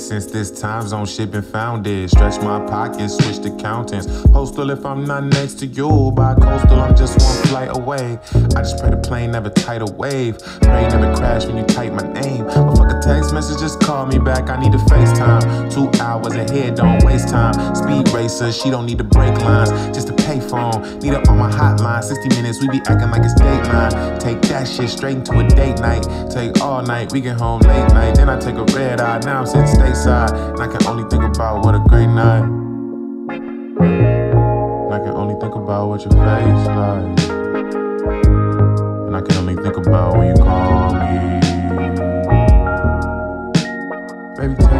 since this time zone shit been founded. Stretch my pockets, switch to countings. Postal if I'm not next to you. By coastal, I'm just one flight away. I just pray the plane never tide a wave. Pray never crash when you type my name. But fuck a text message, just call me back. I need a FaceTime. Two hours ahead, don't waste time. Speed racer, she don't need the brake lines. Just a payphone. Need her on my hotline. 60 minutes, we be acting like it's dateline. Take that shit straight into a date night. Take all night, we get home late night. Then I take a red eye. Now I'm sitting stateside. And I can only think about what a great night. And I can only think about what your face like. And I can only think about when you call me. Baby.